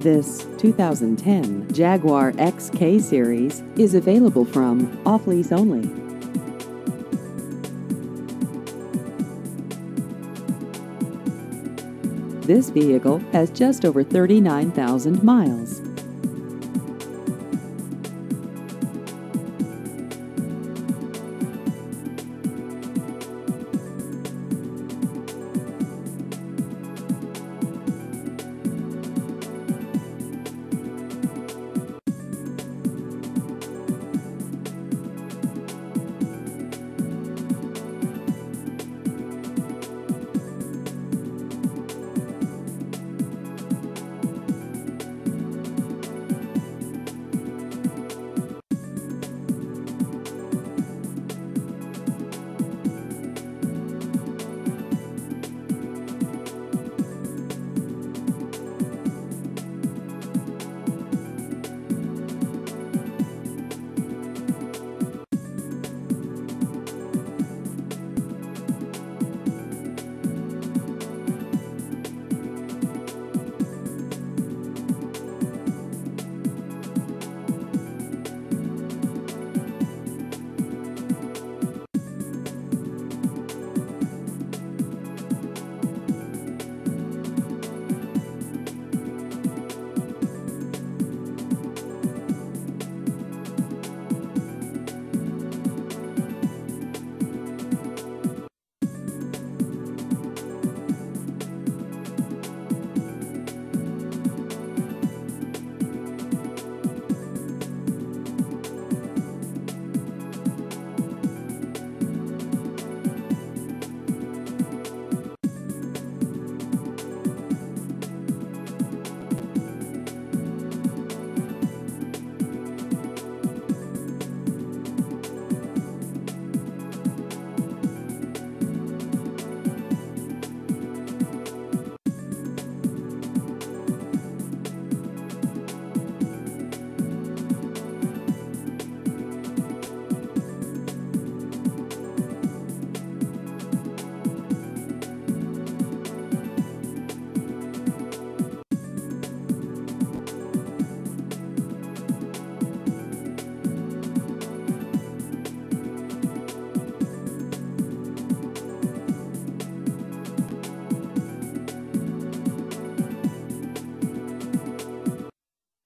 This 2010 Jaguar XK Series is available from Off Lease Only. This vehicle has just over 39,000 miles.